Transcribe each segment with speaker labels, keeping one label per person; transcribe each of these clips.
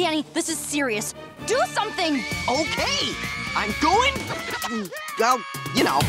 Speaker 1: Danny, this is serious. Do something!
Speaker 2: Okay, I'm going. Well, you know.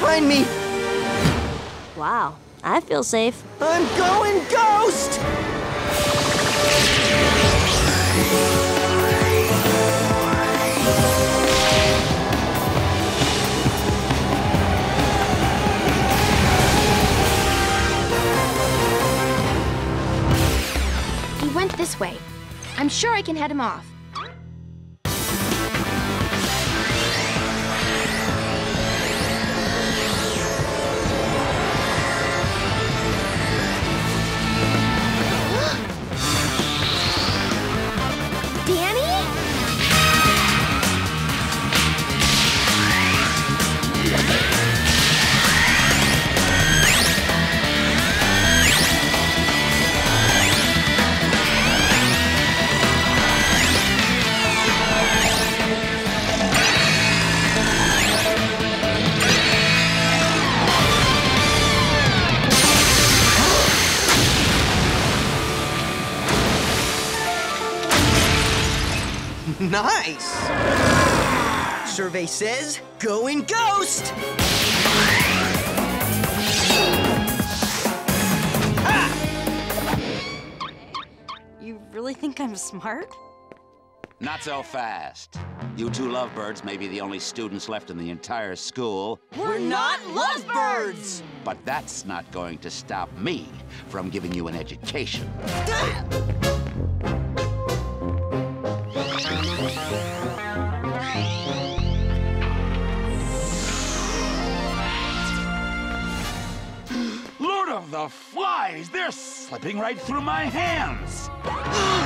Speaker 2: Behind me!
Speaker 1: Wow, I feel safe.
Speaker 2: I'm going ghost!
Speaker 3: He went this way. I'm sure I can head him off.
Speaker 2: Nice! Survey says going ghost! Ah!
Speaker 1: You really think I'm smart?
Speaker 4: Not so fast. You two lovebirds may be the only students left in the entire school,
Speaker 1: We're not lovebirds!
Speaker 4: but that's not going to stop me from giving you an education. Ah! The Flies! They're slipping right through my hands!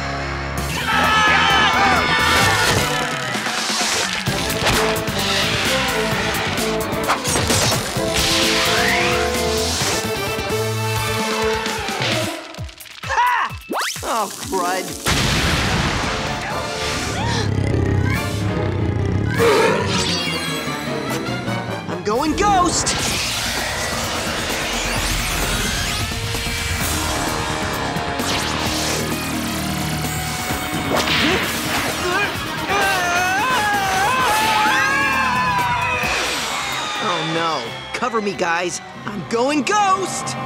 Speaker 2: Cover me, guys. I'm going ghost!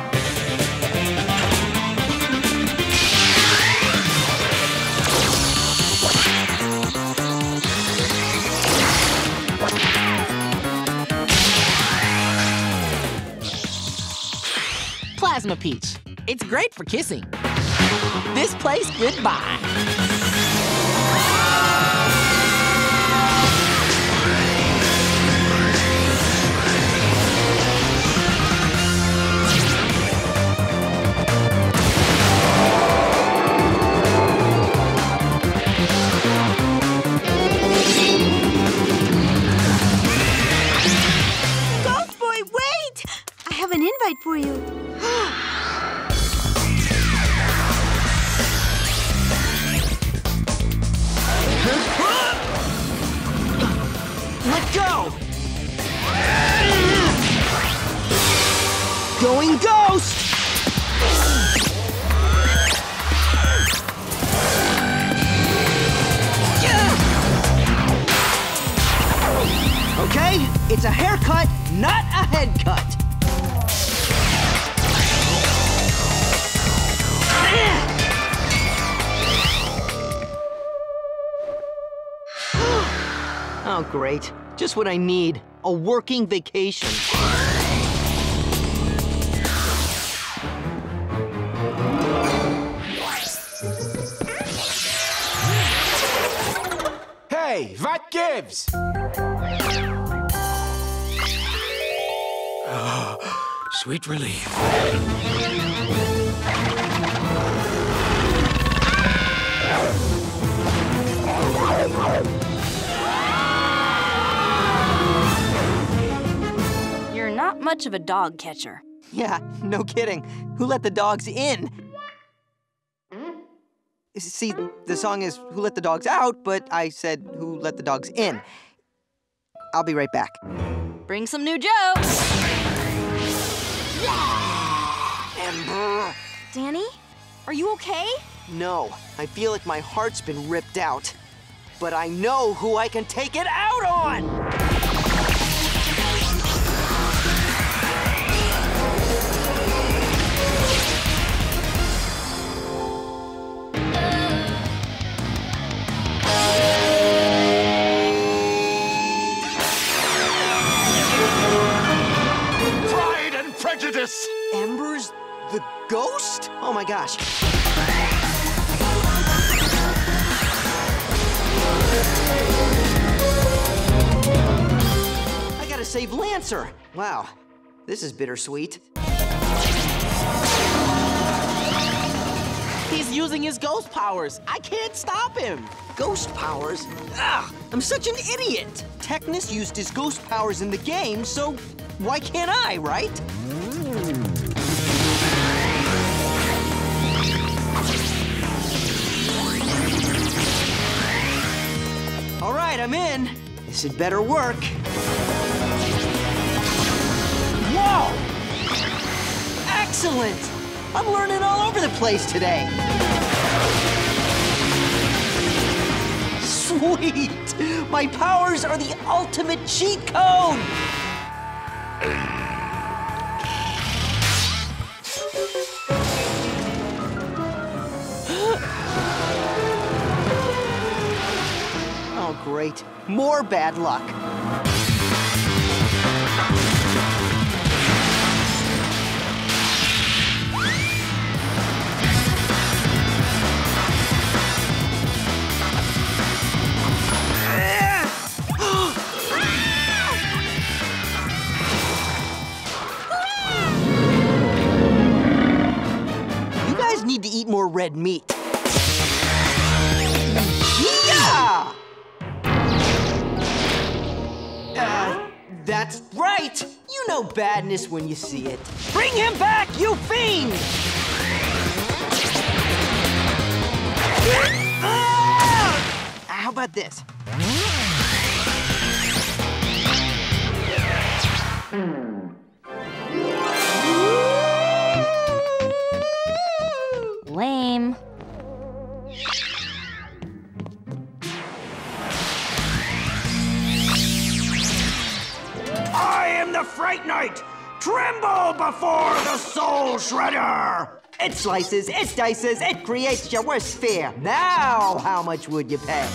Speaker 5: Plasma Peach. It's great for kissing. This place, goodbye.
Speaker 6: Have an invite for you.
Speaker 2: Let go! Going ghost! Okay, it's a haircut, Oh, great. Just what I need. A working vacation.
Speaker 7: Hey, what gives?
Speaker 8: Sweet relief.
Speaker 1: much of a dog catcher.
Speaker 2: Yeah, no kidding. Who let the dogs in? See, the song is Who Let the Dogs Out, but I said Who Let the Dogs In. I'll be right back.
Speaker 1: Bring some new jokes.
Speaker 2: Ember!
Speaker 6: Danny, are you okay?
Speaker 2: No, I feel like my heart's been ripped out. But I know who I can take it out on!
Speaker 7: Prejudice!
Speaker 2: Ember's the ghost? Oh my gosh. I gotta save Lancer. Wow, this is bittersweet.
Speaker 5: He's using his ghost powers. I can't stop him.
Speaker 2: Ghost powers? Ugh, I'm such an idiot. Technus used his ghost powers in the game, so why can't I, right? All right, I'm in. This had better work. Whoa! Excellent! I'm learning all over the place today. Sweet! My powers are the ultimate cheat code! Great. More bad luck. You guys need to eat more red meat. Badness when you see it. Bring him back, you fiend! Ah! How about this?
Speaker 7: Before the Soul Shredder!
Speaker 2: It slices, it dices, it creates your worst fear. Now, how much would you pay?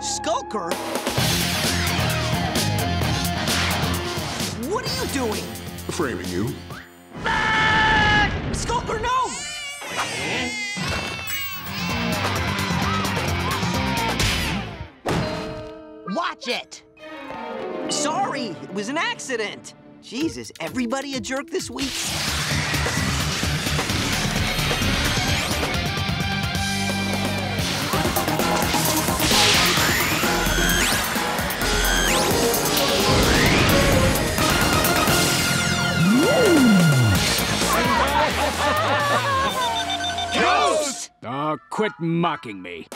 Speaker 2: Skulker? What are you doing?
Speaker 8: Framing you.
Speaker 2: Skulker, no! Watch it! Sorry, it was an accident. Jesus, everybody a jerk this week?
Speaker 7: Ghost!
Speaker 8: Ah, quit mocking me.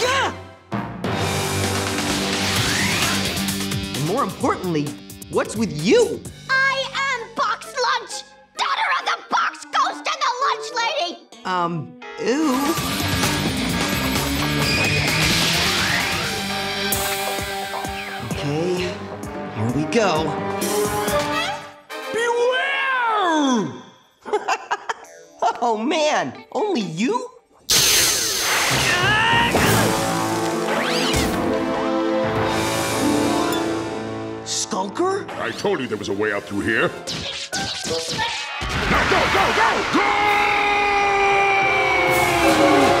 Speaker 2: Yeah! And more importantly, what's with you?
Speaker 3: I am Box Lunch, daughter of the Box Ghost and the Lunch Lady.
Speaker 2: Um, ew. Okay, here we go. Oh man, only you? Skulker?
Speaker 8: I told you there was a way out through here. Now go, go, go, go!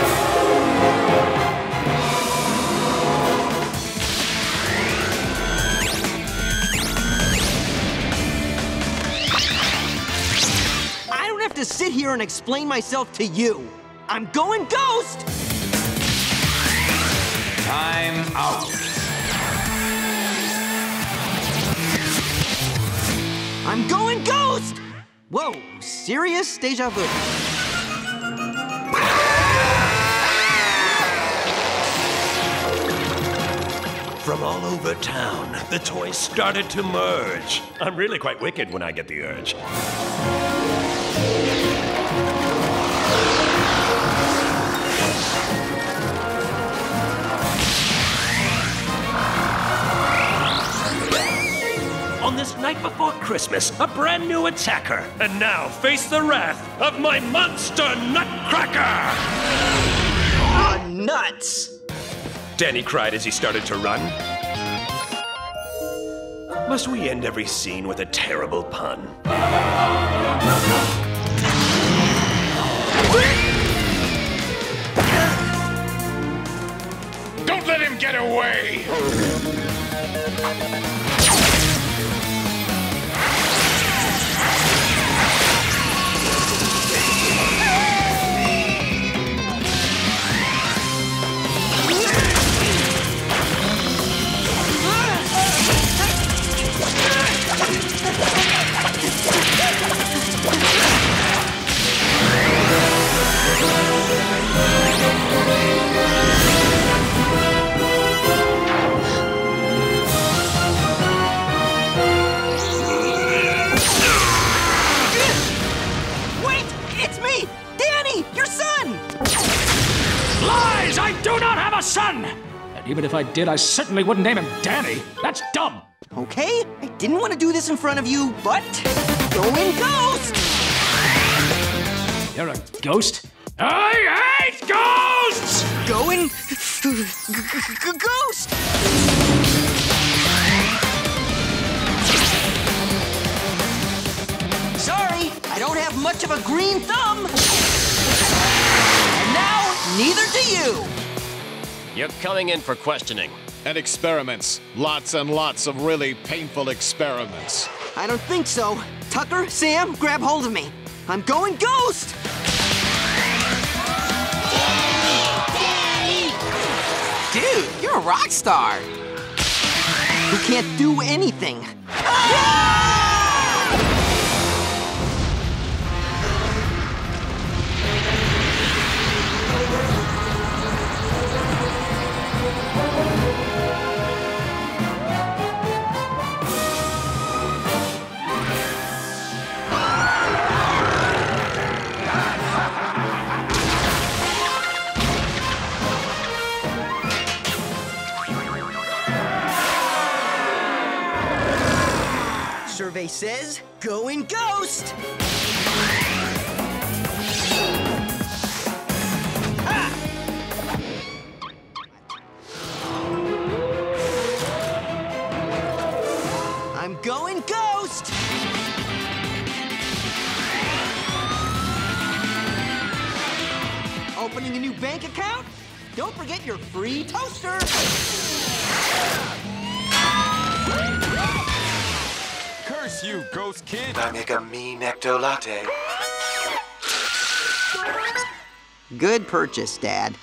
Speaker 2: Here and explain myself to you. I'm going ghost!
Speaker 9: Time out.
Speaker 2: I'm going ghost! Whoa, serious deja vu.
Speaker 10: From all over town, the toys started to merge. I'm really quite wicked when I get the urge. Christmas, a brand new attacker. And now face the wrath of my monster nutcracker!
Speaker 2: Uh, nuts!
Speaker 10: Danny cried as he started to run. Must we end every scene with a terrible pun?
Speaker 8: Don't let him get away! I did, I certainly wouldn't name him Danny. That's dumb.
Speaker 2: Okay, I didn't want to do this in front of you, but going ghost!
Speaker 8: You're a ghost? I hate ghosts!
Speaker 2: Going ghost! Sorry, I don't have much of a green thumb. And now, neither do you.
Speaker 10: You're coming in for questioning.
Speaker 11: And experiments. Lots and lots of really painful experiments.
Speaker 2: I don't think so. Tucker, Sam, grab hold of me. I'm going ghost!
Speaker 5: Dude, you're a rock star.
Speaker 2: Who can't do anything. Survey says, going ghost! Ah! I'm going ghost! Opening a new bank account? Don't forget your free toaster!
Speaker 9: Curse you, ghost kid.
Speaker 10: I make a mean ecto latte.
Speaker 2: Good purchase, Dad.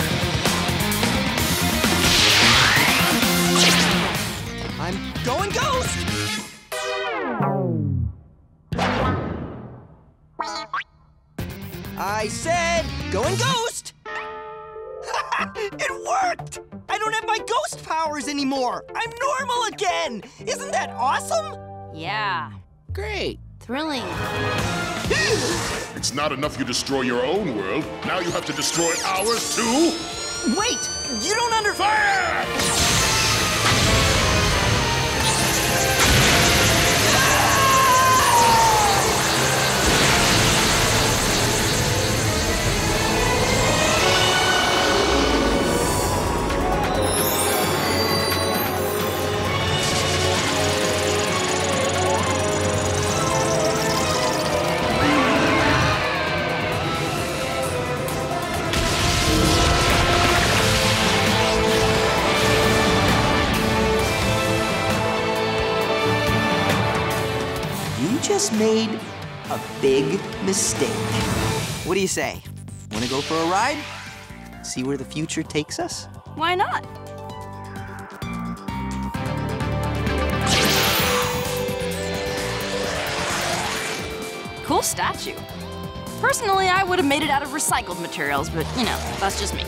Speaker 2: I'm going ghost! I said going ghost! it worked! I don't have my ghost powers anymore! I'm normal again! Isn't that awesome?
Speaker 1: Yeah.
Speaker 5: Great.
Speaker 1: Thrilling.
Speaker 8: It's not enough you destroy your own world. Now you have to destroy ours too?
Speaker 2: Wait! You don't under-
Speaker 8: Fire!
Speaker 2: Just made a big mistake. What do you say? Want to go for a ride? See where the future takes us?
Speaker 1: Why not? Cool statue. Personally, I would have made it out of recycled materials, but you know, that's just me.